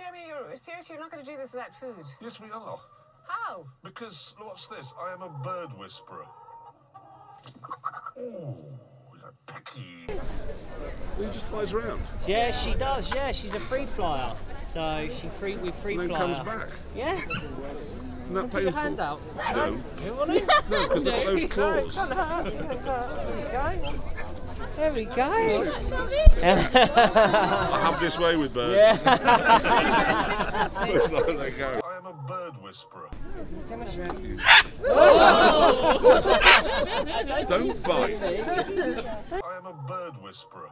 Jeremy, you're seriously, you're not going to do this without food. Yes, we are. How? Because, what's this? I am a bird whisperer. Ooh, a pecky. He just flies around Yeah, she does. Yeah, she's a free flyer. So she free we free and then flyer. comes back. Yeah. Isn't that Put your painful? hand out. No. You want it? No, because they've got those claws. There we go. There we go. I have this way with birds. That's like they go. I am a bird whisperer. Don't bite. Oh. I am a bird whisperer.